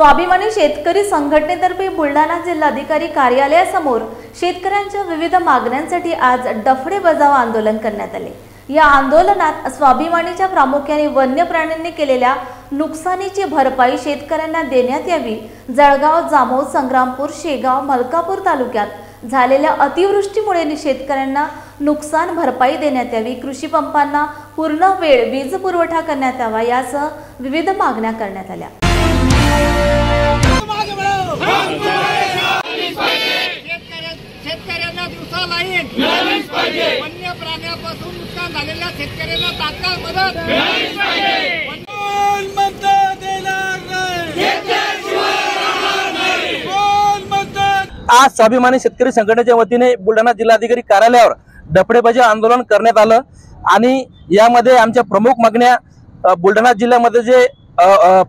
स्वाभिमानी शेतकरी संघटनेतर्फे बुलढाणा जिल्हाधिकारी कार्यालयासमोर शेतकऱ्यांच्या विविध मागण्यांसाठी आज डफडे बजाव आंदोलन करण्यात आले. या आंदोलनात स्वाभिमानीच्या प्रामुख्याने वन्य प्राण्यांनी केलेल्या नुकसानीची भरपाई शेतकऱ्यांना देण्यात यावी जळगाव जामोद संग्रामपूर शेगाव मलकापूर तालुक्यात झालेल्या अतिवृष्टीमुळे शेतकऱ्यांना नुकसान भरपाई देण्यात यावी कृषी पंपांना पूर्ण वेळ वीज पुरवठा करण्यात यावा यासह विविध मागण्या करण्यात आल्या. शेतकऱ्यांना दिवसा लाईन वन्य प्राण्यापासून नुकसान झालेल्या शेतकऱ्यांना तात्काळ मदत. कोण मदत देणार नाही? कोण मदत आज स्वाभिमानी शेतकरी संघटनेच्या वतीने बुलढाणा जिल्हाधिकारी कार्यालयावर डफडेबाजी आंदोलन करण्यात आलं. आणि यामध्ये आमच्या प्रमुख मागण्या बुलढाणा जिल्ह्यामध्ये जे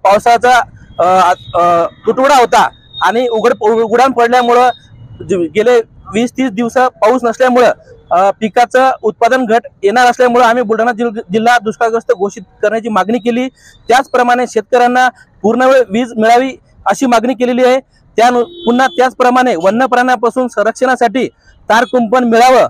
पावसाचा तुटवडा होता आणि उघड उघडाण पडल्यामुळं गेले वीस तीस दिवस पाऊस नसल्यामुळं पिकाचं उत्पादन घट येणार असल्यामुळं आम्ही बुलढाणा जिल- जिल्हा दुष्काळग्रस्त घोषित करण्याची मागणी केली. त्याचप्रमाणे शेतकऱ्यांना पूर्ण वेळ वीज मिळावी अशी मागणी केलेली आहे. त्या पुन्हा त्याचप्रमाणे वन्य प्राण्यापासून संरक्षणासाठी तार कुंपण मिळावं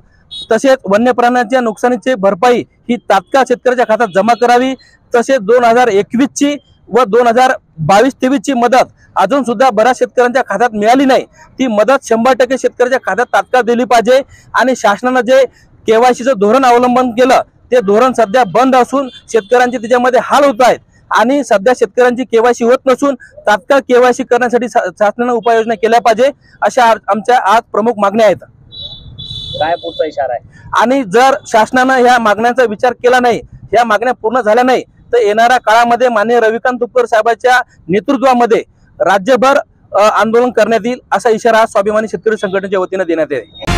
तसेच वन्य प्राण्यांच्या नुकसानीची भरपाई ही तात्काळ शेतकऱ्याच्या खात्यात जमा करावी तसेच दोन हजार एकवीसची व दोन हजार बावीस तेवीसची मदत अजून सुद्धा बऱ्याच शेतकऱ्यांच्या खात्यात मिळाली नाही. ती मदत शंभर टक्के शेतकऱ्याच्या खात्यात तात्काळ दिली पाहिजे आणि शासनानं जे केवायसीचं धोरण अवलंबन केलं ते धोरण सध्या बंद असून शेतकऱ्यांचे त्याच्यामध्ये हाल होत आहेत. आणि सध्या शेतकऱ्यांची केवायसी होत नसून तात्काळ केवायसी करण्यासाठी शासनानं उपाययोजना केल्या पाहिजे अशा आमच्या आज प्रमुख मागण्या आहेत. काय पुढचा इशारा आहे? आणि जर शासनानं ह्या मागण्यांचा विचार केला नाही ह्या मागण्या पूर्ण झाल्या नाही तर येणाऱ्या काळामध्ये माननीय रविकांत तुपकर साहेबांच्या नेतृत्वामध्ये राज्यभर आंदोलन करण्यात येईल असा इशारा स्वाभिमानी शेतकरी संघटनेच्या वतीनं देण्यात येईल.